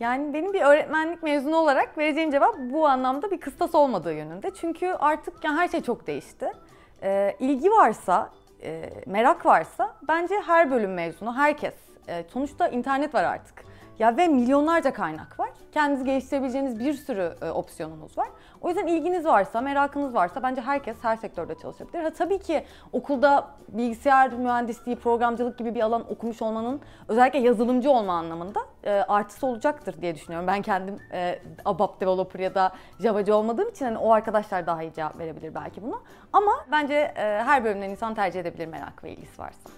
Yani benim bir öğretmenlik mezunu olarak vereceğim cevap bu anlamda bir kıstas olmadığı yönünde. Çünkü artık yani her şey çok değişti. Ee, ilgi varsa, e, merak varsa bence her bölüm mezunu, herkes. e, sonuçta internet var artık. Ya ve milyonlarca kaynak var. Kendinizi geliştirebileceğiniz bir sürü e, opsiyonunuz var. O yüzden ilginiz varsa, merakınız varsa bence herkes her sektörde çalışabilir. Ha, tabii ki okulda bilgisayar mühendisliği, programcılık gibi bir alan okumuş olmanın özellikle yazılımcı olma anlamında e, artısı olacaktır diye düşünüyorum. Ben kendim e, ABAP developer ya da Java'cı olmadığım için hani o arkadaşlar daha iyi cevap verebilir belki buna. Ama bence e, her bölümden insan tercih edebilir merak ve ilgisi varsa.